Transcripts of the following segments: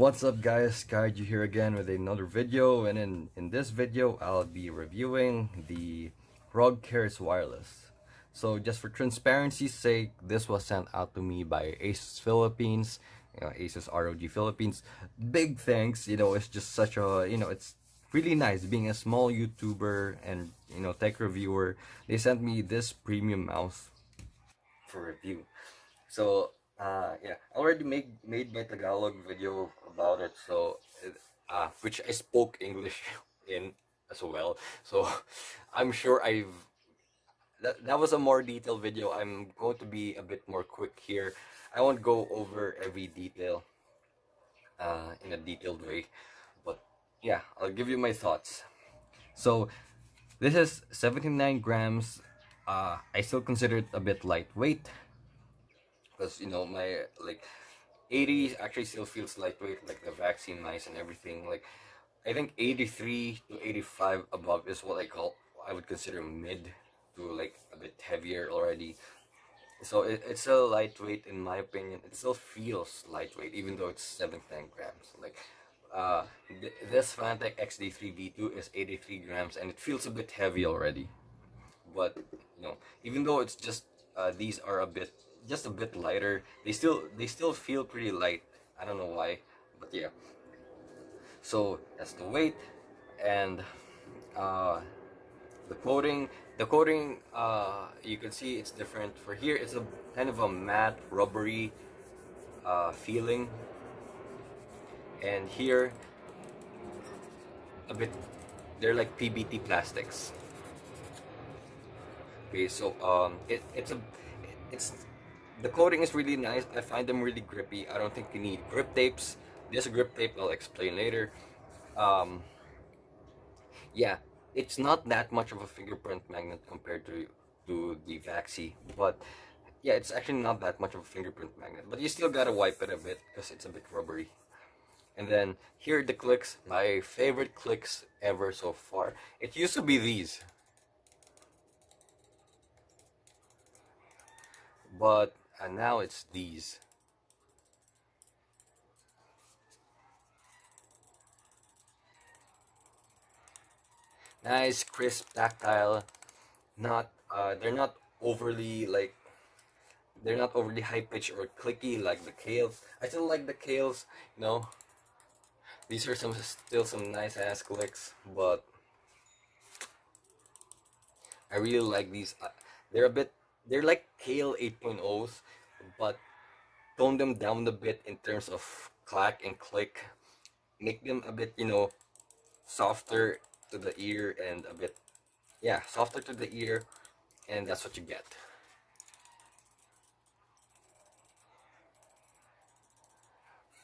What's up guys, Kaiju here again with another video and in, in this video I'll be reviewing the ROG Keris Wireless. So just for transparency's sake, this was sent out to me by Asus Philippines, you know, Asus ROG Philippines. Big thanks, you know, it's just such a, you know, it's really nice being a small YouTuber and, you know, tech reviewer. They sent me this premium mouse for review. So uh, yeah, I already made made my Tagalog video about it, so uh, which I spoke English in as well. So I'm sure I've that that was a more detailed video. I'm going to be a bit more quick here. I won't go over every detail uh, in a detailed way, but yeah, I'll give you my thoughts. So this is 79 grams. Uh, I still consider it a bit lightweight because you know my like 80 actually still feels lightweight like the Vaxee mice and everything like i think 83 to 85 above is what i call i would consider mid to like a bit heavier already. So it, it's still lightweight in my opinion. It still feels lightweight even though it's 79 grams. Like uh th this Fantech XD3 V2 is 83 grams and it feels a bit heavy already. But you know even though it's just uh, these are a bit just a bit lighter. They still they still feel pretty light. I don't know why, but yeah. So that's the weight and uh, the coating. The coating, uh, you can see it's different. For here, it's a kind of a matte, rubbery uh, feeling, and here, a bit. They're like PBT plastics. Okay, so um, it, it's a it's the coating is really nice. I find them really grippy. I don't think you need grip tapes. This grip tape I'll explain later. Um, yeah, it's not that much of a fingerprint magnet compared to to the Vaxee, but yeah, it's actually not that much of a fingerprint magnet. But you still gotta wipe it a bit because it's a bit rubbery. And then here are the clicks, my favorite clicks ever so far. It used to be these. But and now it's these. Nice crisp tactile. Not uh, they're not overly like they're not overly high pitched or clicky like the Kailhs I still like the Kailhs you know? These are some still some nice ass clicks but I really like these. Uh, they're a bit they're like Kailh 8.0s, but tone them down a bit in terms of clack and click. Make them a bit, you know, softer to the ear and a bit, yeah, softer to the ear, and that's what you get.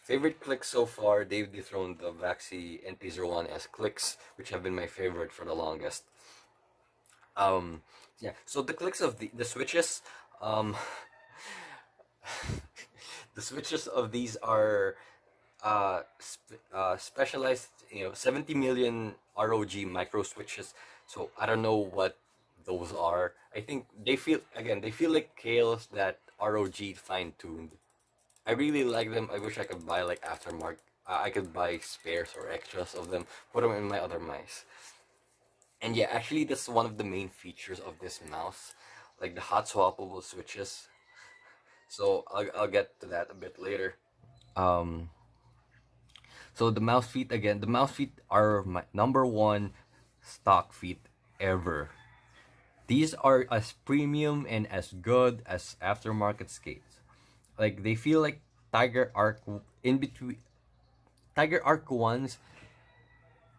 Favorite clicks so far, they've dethroned the Vaxee NP-01S clicks, which have been my favorite for the longest. Um, yeah, so the clicks of the, the switches, um, the switches of these are uh, uh, specialized, you know, 70 million ROG micro switches. So I don't know what those are. I think they feel, again, they feel like Kailhs that ROG fine tuned. I really like them. I wish I could buy like aftermarket. I could buy spares or extras of them, put them in my other mice. And yeah, actually this is one of the main features of this mouse, like the hot swappable switches. So I'll, I'll get to that a bit later. Um, so the mouse feet again, the mouse feet are my number one stock feet ever. These are as premium and as good as aftermarket skates. Like they feel like Tiger Arc in between Tiger Arc ones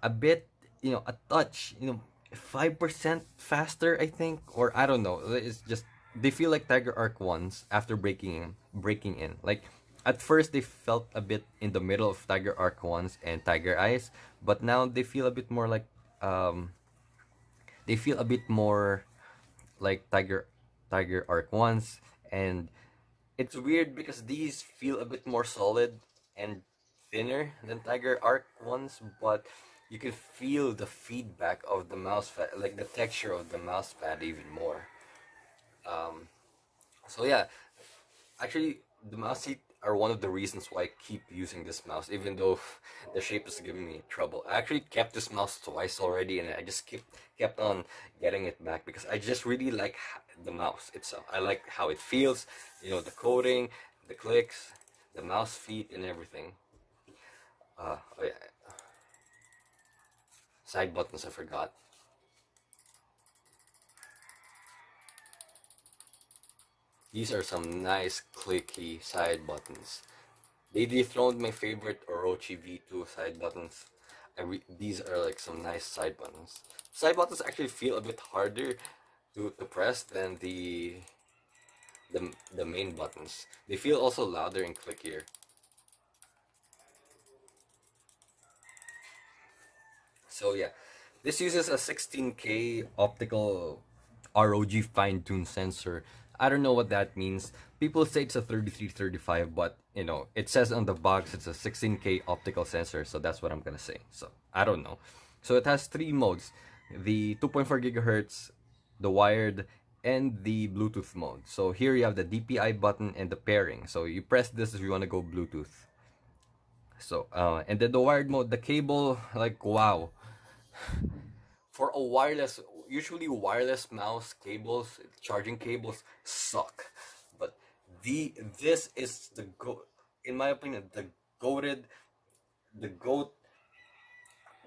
a bit you know a touch you know five percent faster I think or I don't know. It's just they feel like Tiger Arc ones after breaking in breaking in. Like at first they felt a bit in the middle of Tiger Arc ones and Tiger Ice but now they feel a bit more like um they feel a bit more like Tiger Tiger Arc ones. And it's weird because these feel a bit more solid and thinner than Tiger Arc ones but you can feel the feedback of the mouse pad, like the texture of the mouse pad even more. Um, so yeah, actually the mouse seat are one of the reasons why I keep using this mouse, even though the shape is giving me trouble. I actually kept this mouse twice already, and I just kept kept on getting it back because I just really like the mouse itself. I like how it feels, you know, the coating, the clicks, the mouse feet, and everything. Uh, oh yeah. Side buttons, I forgot. These are some nice clicky side buttons. They dethroned my favorite Orochi V2 side buttons. these are like some nice side buttons. Side buttons actually feel a bit harder to, to press than the, the the main buttons. They feel also louder and clickier. So yeah, this uses a 16K optical ROG fine-tune sensor I don't know what that means. People say it's a 3335, but you know, it says on the box it's a 16K optical sensor, so that's what I'm gonna say. So I don't know. So it has three modes: the 2.4 gigahertz, the wired, and the Bluetooth mode. So here you have the DPI button and the pairing. So you press this if you want to go Bluetooth. So uh, and then the wired mode, the cable, like wow. For a wireless usually wireless mouse cables, charging cables suck. But the this is the go in my opinion the goated the goat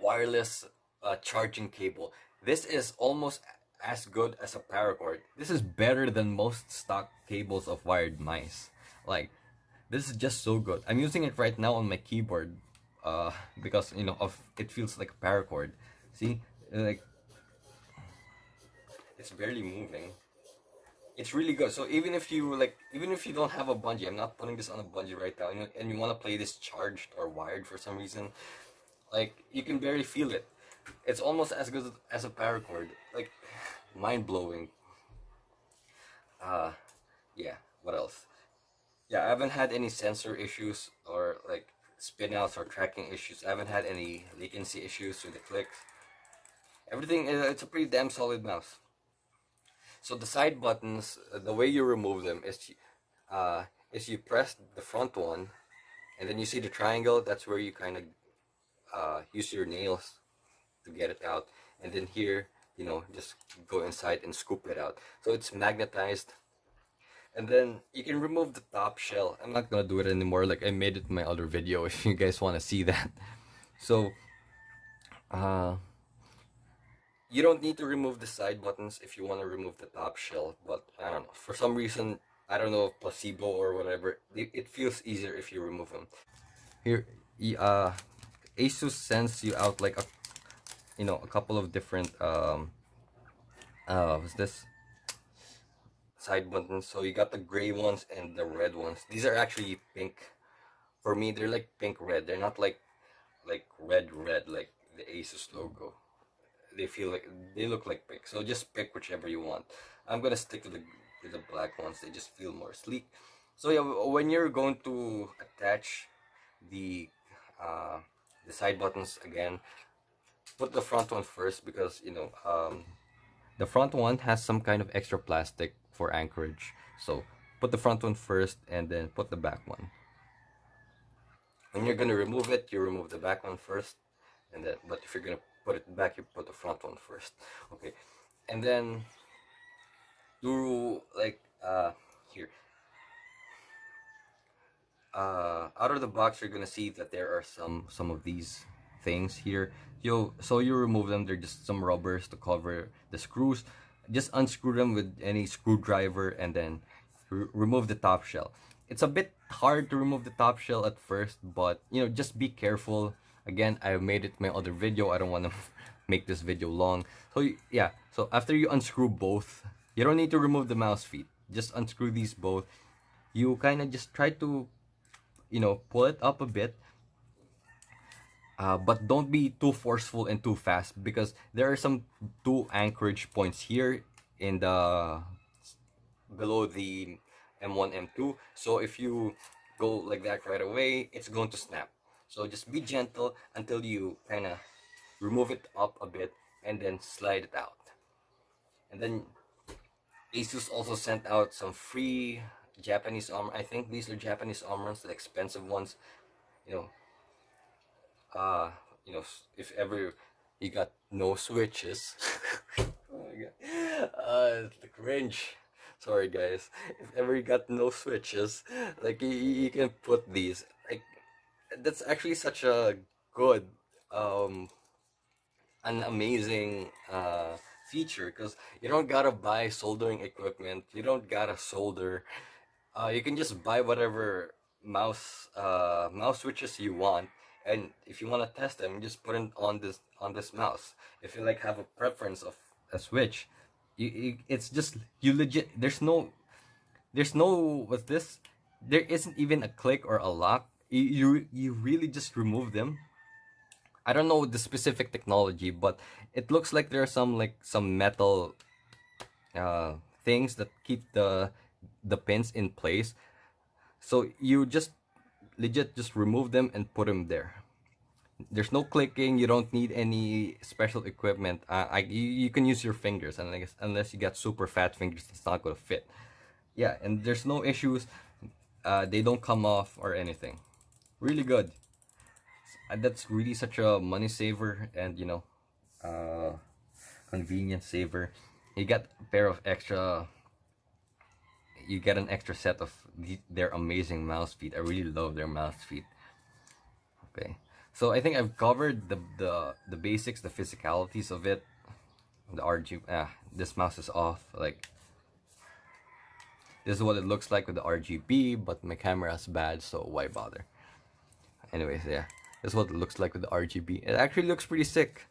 wireless uh, charging cable. This is almost as good as a paracord. This is better than most stock cables of wired mice. Like this is just so good. I'm using it right now on my keyboard uh, because you know of it feels like a paracord. See, like it's barely moving. It's really good. So even if you like, even if you don't have a bungee, I'm not putting this on a bungee right now, and you want to play this charged or wired for some reason, like you can barely feel it. It's almost as good as a paracord. Like mind blowing. Uh, yeah. What else? Yeah, I haven't had any sensor issues or like spinouts or tracking issues. I haven't had any latency issues with the clicks. Everything, uh, it's a pretty damn solid mouse. So the side buttons, uh, the way you remove them is, uh, is you press the front one, and then you see the triangle. That's where you kind of uh, use your nails to get it out, and then here, you know, just go inside and scoop it out. So it's magnetized, and then you can remove the top shell. I'm not gonna do it anymore. Like I made it in my other video. If you guys want to see that, so. Uh, you don't need to remove the side buttons if you want to remove the top shell but I don't know. For some reason I don't know placebo or whatever it, it feels easier if you remove them here uh Asus sends you out like a you know a couple of different um uh what's this? Side buttons. So you got the gray ones and the red ones. These are actually pink. For me they're like pink red. They're not like like red red like the Asus logo they feel like they look like pink so just pick whichever you want. I'm gonna stick to the to the black ones. They just feel more sleek. So yeah when you're going to attach the uh the side buttons again put the front one first because you know um the front one has some kind of extra plastic for anchorage. So put the front one first and then put the back one. When you're gonna remove it you remove the back one first and then but if you're gonna put it back you put the front one first. Okay. And then do like uh here. Uh out of the box you're gonna see that there are some some of these things here. You so you remove them they're just some rubbers to cover the screws. Just unscrew them with any screwdriver and then remove the top shell. It's a bit hard to remove the top shell at first but you know just be careful again i've made it my other video. I don't want to make this video long. So yeah. So after you unscrew both you don't need to remove the mouse feet. Just unscrew these both. You kind of just try to you know pull it up a bit. Uh, but don't be too forceful and too fast because there are some two anchorage points here in the below the M1 M2 so if you go like that right away it's going to snap so just be gentle until you kind of remove it up a bit and then slide it out. And then Asus also sent out some free Japanese arm. I think these are Japanese Omrons, the expensive ones. You know, uh, you know, if ever you got no switches. oh uh, the cringe. Sorry guys. If ever you got no switches, like you, you can put these. That's actually such a good, um, an amazing uh feature because you don't gotta buy soldering equipment. You don't gotta solder. Uh, you can just buy whatever mouse uh mouse switches you want and if you want to test them just put it on this on this mouse if you like have a preference of a switch you, you it's just you legit there's no there's no with this there isn't even a click or a lock you you, really just remove them. I don't know the specific technology but it looks like there are some like some metal uh things that keep the the pins in place. So you just legit just remove them and put them there. There's no clicking you don't need any special equipment. Uh, I, you, you can use your fingers and unless, unless you got super fat fingers it's not gonna fit. Yeah and there's no issues uh, they don't come off or anything really good that's really such a money saver and you know uh, convenience saver you got a pair of extra you get an extra set of the, their amazing mouse feet. I really love their mouse feet. Okay, so I think I've covered the the the basics, the physicalities of it. The RGB. Ah, this mouse is off. Like this is what it looks like with the RGB, but my camera is bad, so why bother? Anyways, yeah, this is what it looks like with the RGB. It actually looks pretty sick.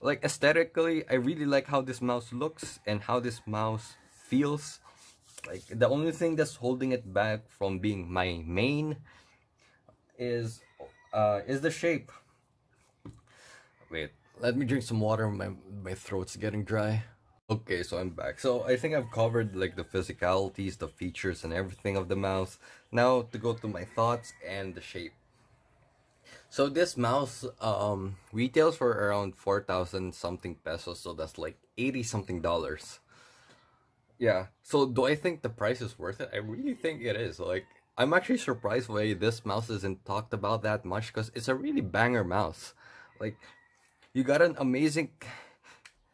Like aesthetically, I really like how this mouse looks and how this mouse feels. Like the only thing that's holding it back from being my main is uh is the shape. Wait let me drink some water. My my throat's getting dry. Okay so i'm back. So i think i've covered like the physicalities the features and everything of the mouse. Now to go to my thoughts and the shape so this mouse um retails for around 4000 something pesos so that's like 80 something dollars yeah. So do I think the price is worth it? I really think it is. Like I'm actually surprised why this mouse isn't talked about that much because it's a really banger mouse. Like you got an amazing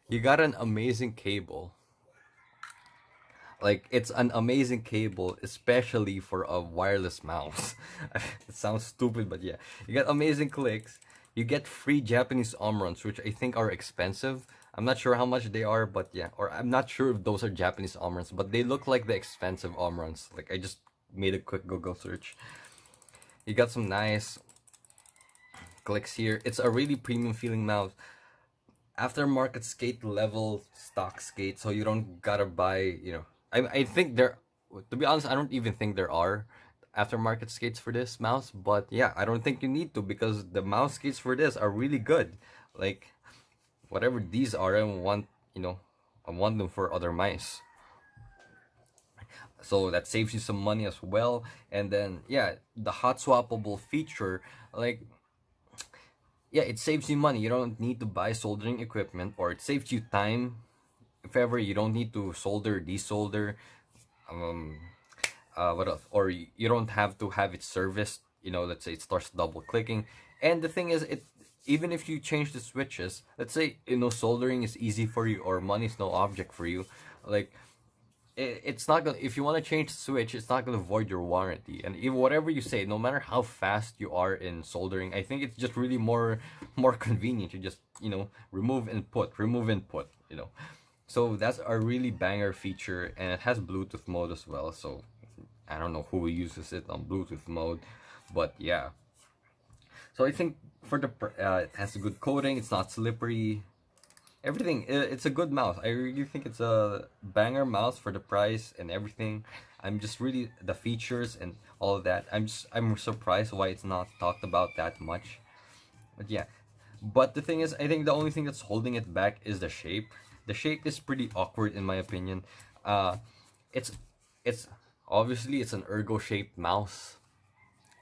you got an amazing cable. Like it's an amazing cable, especially for a wireless mouse. it sounds stupid, but yeah. You get amazing clicks. You get free Japanese Omrons, which I think are expensive I'm not sure how much they are, but yeah. Or I'm not sure if those are Japanese Omrons, but they look like the expensive Omrons. Like, I just made a quick Google search. You got some nice clicks here. It's a really premium feeling mouse. Aftermarket skate level stock skate, so you don't gotta buy, you know. I, I think there, to be honest, I don't even think there are aftermarket skates for this mouse, but yeah, I don't think you need to because the mouse skates for this are really good. Like, whatever these are I want you know I want them for other mice. So that saves you some money as well. And then yeah the hot swappable feature like yeah it saves you money. You don't need to buy soldering equipment or it saves you time if ever you don't need to solder desolder um uh what else or you don't have to have it serviced you know let's say it starts double clicking and the thing is it even if you change the switches, let's say you know soldering is easy for you or money is no object for you, like it, it's not gonna. If you want to change the switch, it's not gonna void your warranty. And even whatever you say, no matter how fast you are in soldering, I think it's just really more more convenient to just you know remove and put, remove and put. You know, so that's a really banger feature, and it has Bluetooth mode as well. So I don't know who uses it on Bluetooth mode, but yeah. So I think for the uh, it has a good coating. It's not slippery. Everything. It's a good mouse. I really think it's a banger mouse for the price and everything. I'm just really the features and all of that. I'm just I'm surprised why it's not talked about that much. But yeah. But the thing is, I think the only thing that's holding it back is the shape. The shape is pretty awkward in my opinion. Uh, it's it's obviously it's an ergo shaped mouse,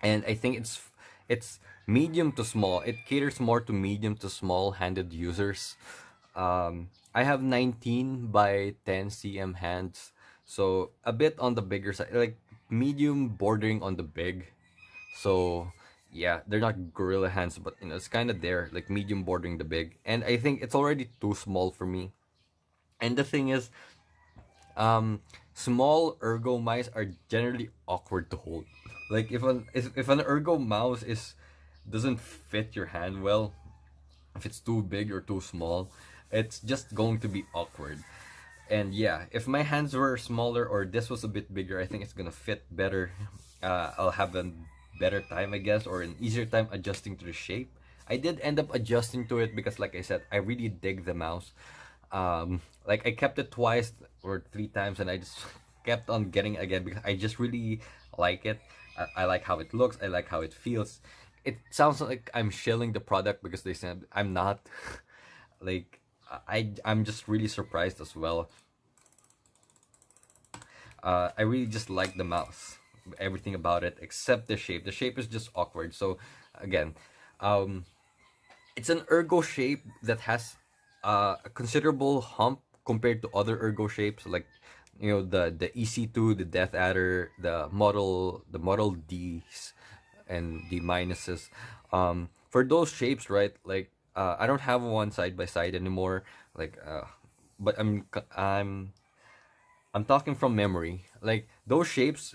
and I think it's it's medium to small. It caters more to medium to small-handed users. Um, I have 19 by 10 cm hands, so a bit on the bigger side. Like medium bordering on the big. So yeah, they're not gorilla hands, but you know it's kind of there, like medium bordering the big. And I think it's already too small for me. And the thing is, um, small ergo mice are generally awkward to hold. Like if an if, if an ergo mouse is doesn't fit your hand well, if it's too big or too small, it's just going to be awkward. And yeah, if my hands were smaller or this was a bit bigger, I think it's gonna fit better. Uh, I'll have a better time, I guess, or an easier time adjusting to the shape. I did end up adjusting to it because, like I said, I really dig the mouse. Um, like I kept it twice or three times, and I just kept on getting again because I just really like it. I, I like how it looks. I like how it feels. It sounds like I'm shilling the product because they said I'm not. like I I'm just really surprised as well. Uh, I really just like the mouse, everything about it except the shape. The shape is just awkward. So again, um, it's an ergo shape that has uh, a considerable hump compared to other ergo shapes like you know the the EC2, the Death Adder, the model the model D's and the minuses. Um, for those shapes, right? Like uh, I don't have one side by side anymore. Like, uh, but I'm I'm I'm talking from memory. Like those shapes,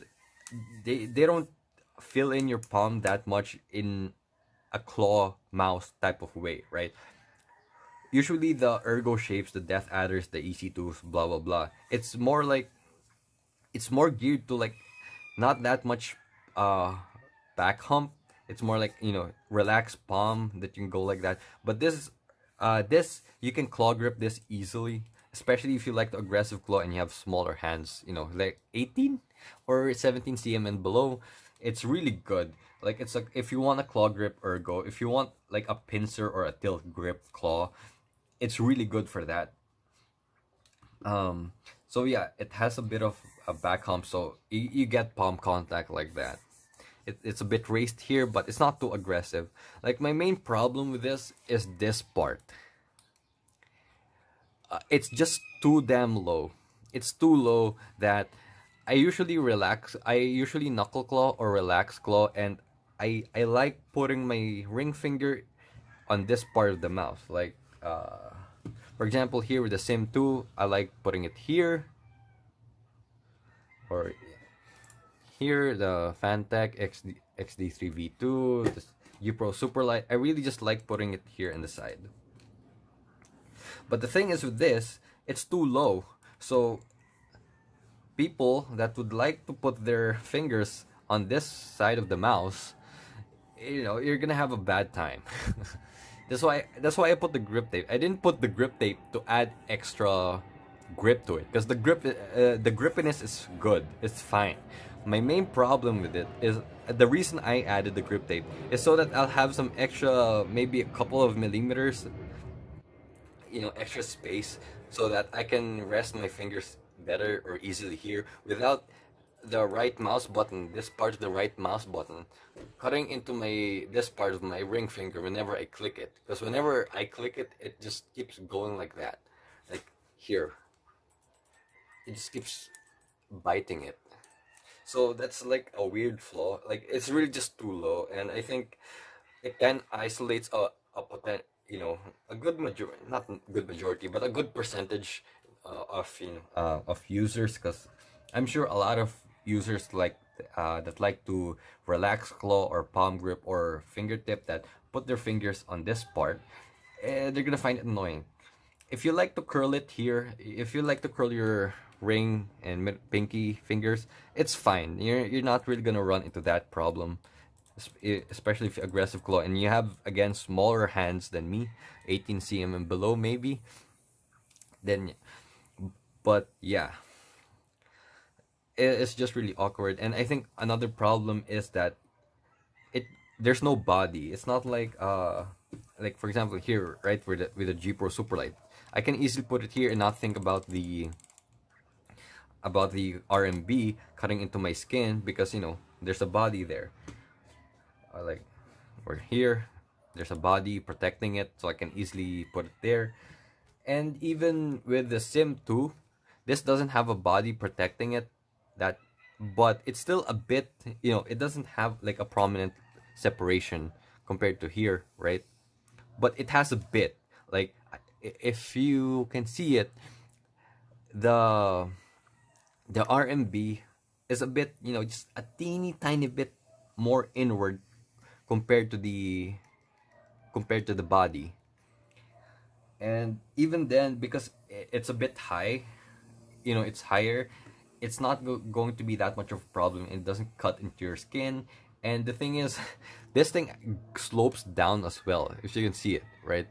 they they don't fill in your palm that much in a claw mouse type of way, right? Usually the ergo shapes, the death adders, the EC2s, blah blah blah. It's more like it's more geared to like not that much uh back hump. It's more like you know relaxed palm that you can go like that. But this uh this you can claw grip this easily especially if you like the aggressive claw and you have smaller hands you know like 18 or 17 cm and below it's really good. Like it's like if you want a claw grip ergo if you want like a pincer or a tilt grip claw it's really good for that. Um so yeah it has a bit of a back hump so you, you get palm contact like that. It, it's a bit raised here but it's not too aggressive. Like my main problem with this is this part. Uh, it's just too damn low. It's too low that I usually relax I usually knuckle claw or relax claw and I I like putting my ring finger on this part of the mouth. Like uh, for example here with the Sim 2 I like putting it here. Or here the Fantech XD, XD3V2 this UPro Pro Superlight. I really just like putting it here in the side. But the thing is with this it's too low. So people that would like to put their fingers on this side of the mouse you know you're gonna have a bad time that's why that's why I put the grip tape. I didn't put the grip tape to add extra grip to it because the grip uh, the grippiness is good. It's fine. My main problem with it is the reason I added the grip tape is so that I'll have some extra, maybe a couple of millimeters, you know, extra space so that I can rest my fingers better or easily here without the right mouse button, this part of the right mouse button, cutting into my this part of my ring finger whenever I click it. Because whenever I click it, it just keeps going like that. Like here. It just keeps biting it. So that's like a weird flaw. Like it's really just too low, and I think it can isolates a a potent, you know, a good majority, not good majority, but a good percentage uh, of you know uh, of users, because I'm sure a lot of users like uh, that like to relax claw or palm grip or fingertip that put their fingers on this part, and they're gonna find it annoying. If you like to curl it here, if you like to curl your ring and pinky fingers, it's fine. You're you're not really gonna run into that problem, especially if aggressive claw and you have again smaller hands than me, 18 cm and below maybe. Then, but yeah, it's just really awkward. And I think another problem is that it there's no body. It's not like uh like for example here right with the with the G Pro Superlight. I can easily put it here and not think about the about the RMB cutting into my skin because you know there's a body there uh, like or here there's a body protecting it so I can easily put it there and even with the sim 2 this doesn't have a body protecting it that but it's still a bit you know it doesn't have like a prominent separation compared to here right? But it has a bit. Like if you can see it the the RMB is a bit you know just a teeny tiny bit more inward compared to the compared to the body. And even then because it's a bit high you know it's higher it's not go going to be that much of a problem. It doesn't cut into your skin. And the thing is this thing slopes down as well if you can see it right?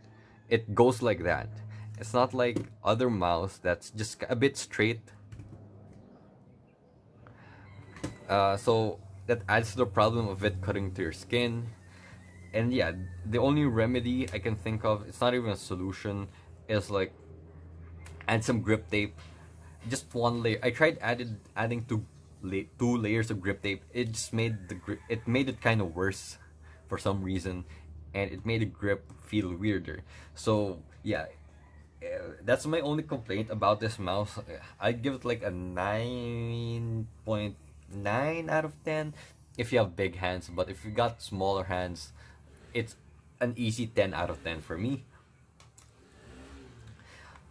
It goes like that. It's not like other mouse that's just a bit straight. Uh, so that adds to the problem of it cutting to your skin. And yeah the only remedy i can think of it's not even a solution is like add some grip tape just one layer. I tried added adding two two layers of grip tape. It just made the grip it made it kind of worse for some reason and it made the grip feel weirder. So yeah uh, that's my only complaint about this mouse. I'd give it like a 9.9 out of 10 if you have big hands but if you got smaller hands it's an easy 10 out of 10 for me.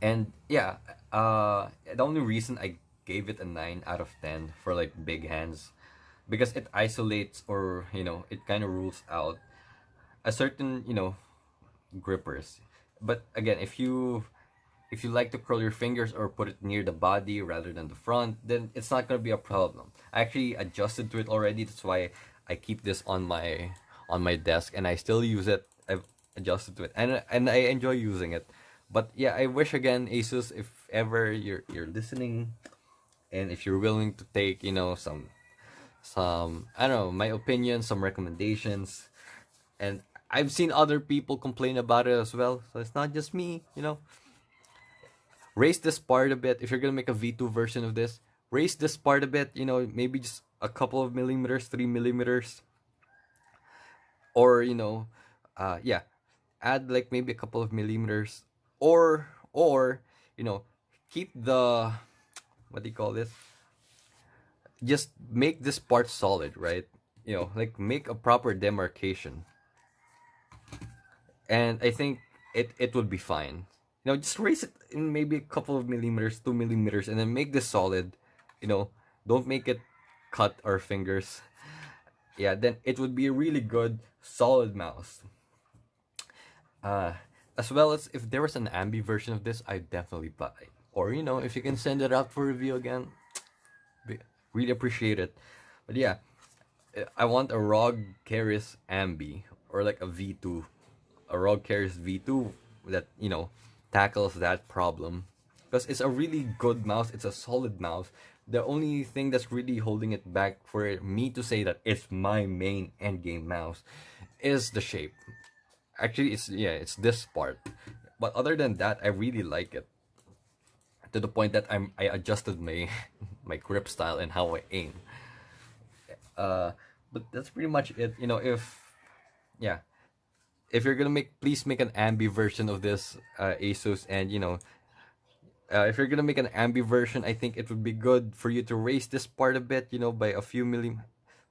And yeah uh the only reason i gave it a 9 out of 10 for like big hands because it isolates or you know it kind of rules out a certain you know grippers but again if you if you like to curl your fingers or put it near the body rather than the front then it's not going to be a problem i actually adjusted to it already that's why i keep this on my on my desk and I still use it. I've adjusted to it and and I enjoy using it. But yeah, I wish again Asus if ever you're you're listening and if you're willing to take, you know, some some I don't know, my opinion, some recommendations. And I've seen other people complain about it as well. So it's not just me, you know. Raise this part a bit if you're gonna make a V2 version of this. Raise this part a bit, you know, maybe just a couple of millimeters, three millimeters or you know uh yeah add like maybe a couple of millimeters or or you know keep the what do you call this? Just make this part solid right? You know like make a proper demarcation. And i think it it would be fine. You know just raise it in maybe a couple of millimeters two millimeters and then make this solid. You know don't make it cut our fingers. Yeah then it would be a really good solid mouse. Uh as well as if there was an ambi version of this i'd definitely buy it or you know if you can send it out for review again really appreciate it but yeah i want a ROG Keris ambi or like a v2 a ROG Keris v2 that you know tackles that problem because it's a really good mouse it's a solid mouse the only thing that's really holding it back for me to say that it's my main endgame mouse is the shape. Actually, it's yeah, it's this part. But other than that, I really like it. To the point that I'm I adjusted my my grip style and how I aim. Uh, but that's pretty much it. You know, if yeah, if you're gonna make, please make an ambi version of this uh, Asus, and you know, uh, if you're gonna make an ambi version, I think it would be good for you to raise this part a bit, you know, by a few millim,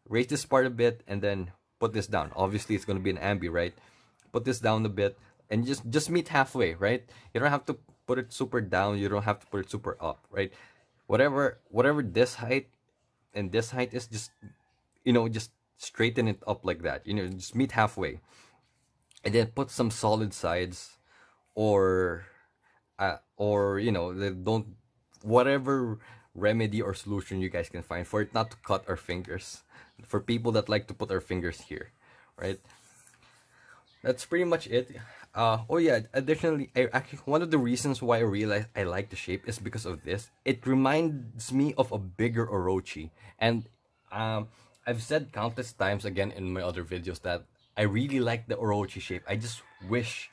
raise this part a bit, and then put this down. Obviously, it's gonna be an ambi, right? Put this down a bit, and just just meet halfway, right? You don't have to put it super down. You don't have to put it super up, right? Whatever whatever this height and this height is, just you know, just straighten it up like that. You know, just meet halfway, and then put some solid sides, or uh, or you know don't whatever remedy or solution you guys can find for it not to cut our fingers for people that like to put our fingers here right that's pretty much it uh oh yeah additionally I, actually one of the reasons why i realized i like the shape is because of this it reminds me of a bigger orochi and um i've said countless times again in my other videos that i really like the orochi shape i just wish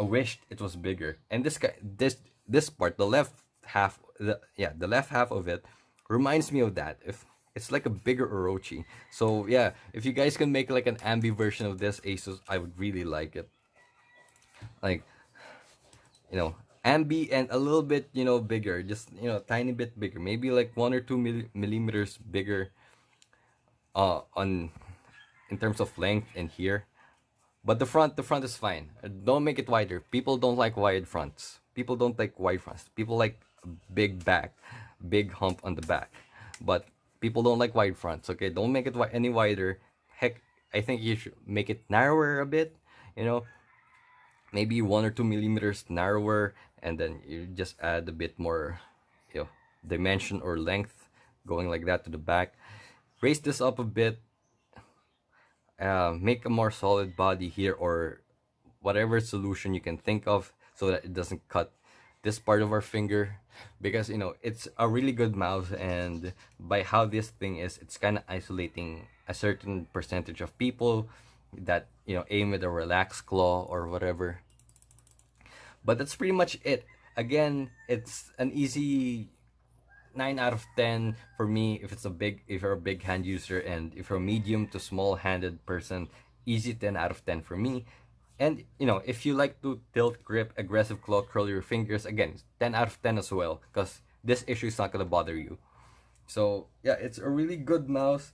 I wished it was bigger. And this guy, this this part, the left half, the yeah, the left half of it reminds me of that. If it's like a bigger Orochi. So yeah, if you guys can make like an ambi version of this Asus, I would really like it. Like, you know, ambi and a little bit you know bigger just you know tiny bit bigger maybe like one or two millimeters bigger uh on in terms of length in here. But the front the front is fine. Don't make it wider. People don't like wide fronts. People don't like wide fronts. People like big back big hump on the back. But people don't like wide fronts okay? Don't make it wi any wider. Heck i think you should make it narrower a bit you know maybe one or two millimeters narrower and then you just add a bit more you know dimension or length going like that to the back. Raise this up a bit. Uh, make a more solid body here or whatever solution you can think of so that it doesn't cut this part of our finger. Because you know it's a really good mouse and by how this thing is it's kind of isolating a certain percentage of people that you know aim with a relaxed claw or whatever. But that's pretty much it. Again it's an easy 9 out of 10 for me if it's a big if you're a big hand user and if you're a medium to small handed person easy 10 out of 10 for me. And you know if you like to tilt grip aggressive claw curl your fingers again 10 out of 10 as well because this issue is not gonna bother you. So yeah it's a really good mouse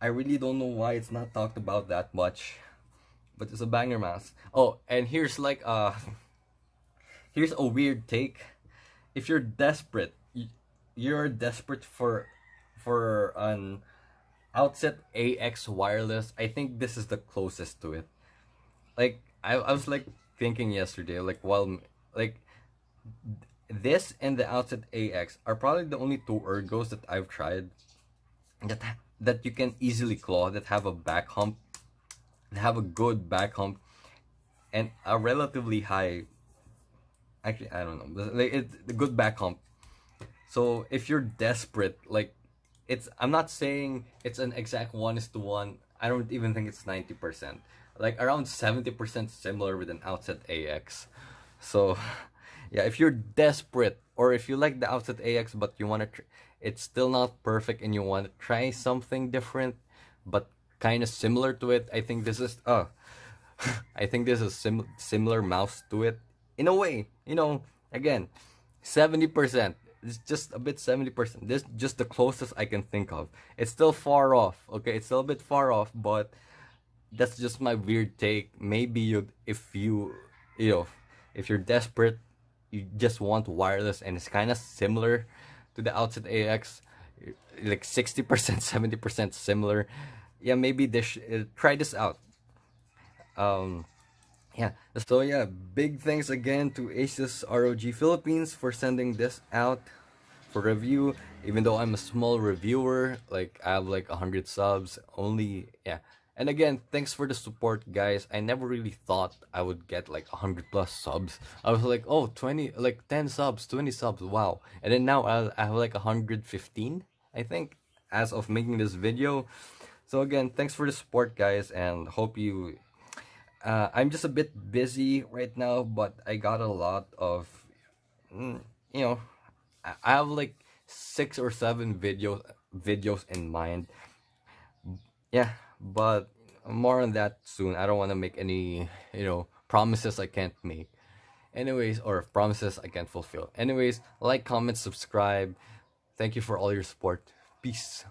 i really don't know why it's not talked about that much but it's a banger mask. oh and here's like uh here's a weird take. If you're desperate, you're desperate for for an Outset AX wireless. I think this is the closest to it. Like I, I was like thinking yesterday, like while like this and the Outset AX are probably the only two ergos that I've tried that that you can easily claw that have a back hump, that have a good back hump, and a relatively high actually I don't know. Like a good back hump. So if you're desperate, like it's I'm not saying it's an exact one is to one. I don't even think it's 90%. Like around 70% similar with an outset AX. So yeah, if you're desperate or if you like the outset AX but you want to it's still not perfect and you want to try something different but kind of similar to it, I think this is uh I think this is sim similar mouse to it in a way, you know, again, 70%. It's just a bit 70%. This just the closest I can think of. It's still far off, okay? It's still a bit far off, but that's just my weird take. Maybe you if you you know, if you're desperate, you just want wireless and it's kind of similar to the Outset AX, like 60%, 70% similar. Yeah, maybe this uh, try this out. Um yeah so yeah big thanks again to asus rog philippines for sending this out for review even though i'm a small reviewer like i have like 100 subs only yeah and again thanks for the support guys. I never really thought i would get like 100 plus subs. I was like oh 20 like 10 subs 20 subs wow. And then now i have like 115 i think as of making this video. So again thanks for the support guys and hope you uh, I'm just a bit busy right now, but I got a lot of, mm, you know, I have like six or seven videos videos in mind. Yeah, but more on that soon. I don't want to make any, you know, promises I can't make. Anyways, or promises I can't fulfill. Anyways, like, comment, subscribe. Thank you for all your support. Peace.